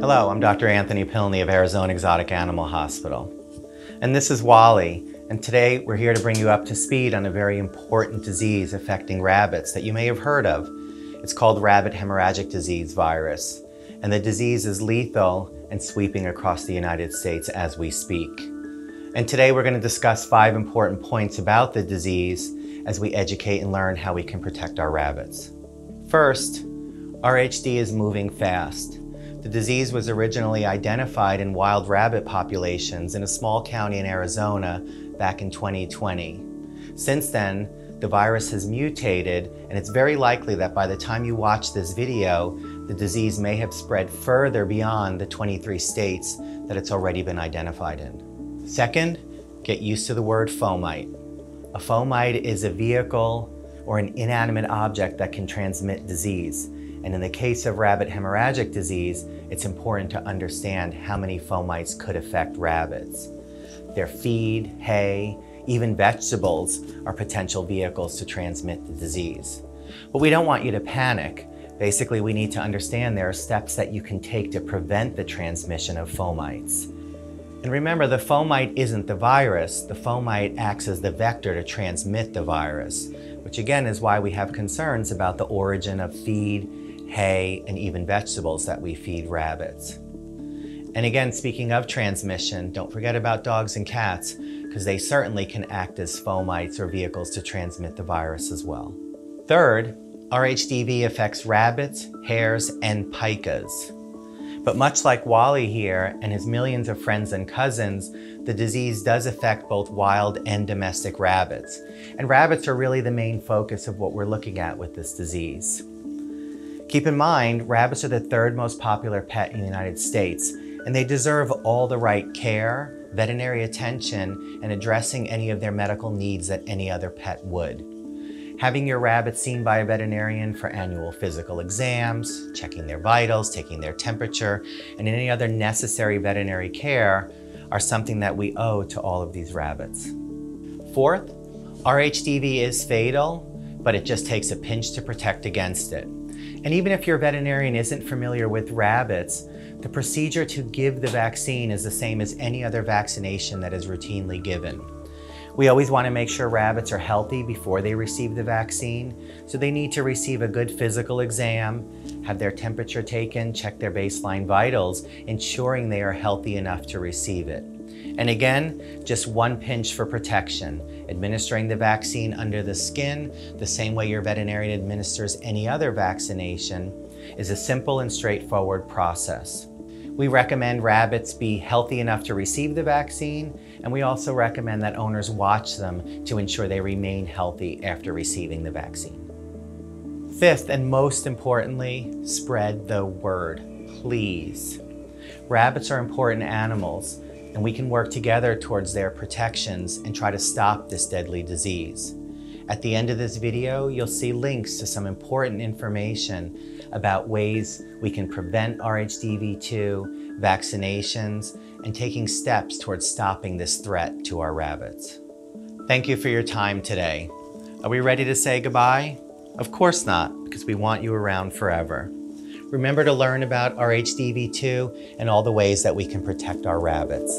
Hello, I'm Dr. Anthony Pilny of Arizona Exotic Animal Hospital. And this is Wally, and today we're here to bring you up to speed on a very important disease affecting rabbits that you may have heard of. It's called rabbit hemorrhagic disease virus, and the disease is lethal and sweeping across the United States as we speak. And today we're going to discuss five important points about the disease as we educate and learn how we can protect our rabbits. First, RHD is moving fast. The disease was originally identified in wild rabbit populations in a small county in Arizona back in 2020. Since then, the virus has mutated, and it's very likely that by the time you watch this video, the disease may have spread further beyond the 23 states that it's already been identified in. Second, get used to the word fomite. A fomite is a vehicle or an inanimate object that can transmit disease. And in the case of rabbit hemorrhagic disease, it's important to understand how many fomites could affect rabbits. Their feed, hay, even vegetables are potential vehicles to transmit the disease. But we don't want you to panic. Basically, we need to understand there are steps that you can take to prevent the transmission of fomites. And remember, the fomite isn't the virus. The fomite acts as the vector to transmit the virus, which again is why we have concerns about the origin of feed, hay, and even vegetables that we feed rabbits. And again, speaking of transmission, don't forget about dogs and cats, because they certainly can act as fomites or vehicles to transmit the virus as well. Third, RHDV affects rabbits, hares, and pikas. But much like Wally here and his millions of friends and cousins, the disease does affect both wild and domestic rabbits. And rabbits are really the main focus of what we're looking at with this disease. Keep in mind, rabbits are the third most popular pet in the United States, and they deserve all the right care, veterinary attention, and addressing any of their medical needs that any other pet would. Having your rabbit seen by a veterinarian for annual physical exams, checking their vitals, taking their temperature, and any other necessary veterinary care are something that we owe to all of these rabbits. Fourth, RHDV is fatal, but it just takes a pinch to protect against it. And even if your veterinarian isn't familiar with rabbits, the procedure to give the vaccine is the same as any other vaccination that is routinely given. We always want to make sure rabbits are healthy before they receive the vaccine, so they need to receive a good physical exam, have their temperature taken, check their baseline vitals, ensuring they are healthy enough to receive it. And again, just one pinch for protection, administering the vaccine under the skin, the same way your veterinarian administers any other vaccination, is a simple and straightforward process. We recommend rabbits be healthy enough to receive the vaccine, and we also recommend that owners watch them to ensure they remain healthy after receiving the vaccine. Fifth, and most importantly, spread the word, please. Rabbits are important animals, and we can work together towards their protections and try to stop this deadly disease. At the end of this video, you'll see links to some important information about ways we can prevent RHDV2, vaccinations, and taking steps towards stopping this threat to our rabbits. Thank you for your time today. Are we ready to say goodbye? Of course not, because we want you around forever. Remember to learn about RHDV2 and all the ways that we can protect our rabbits.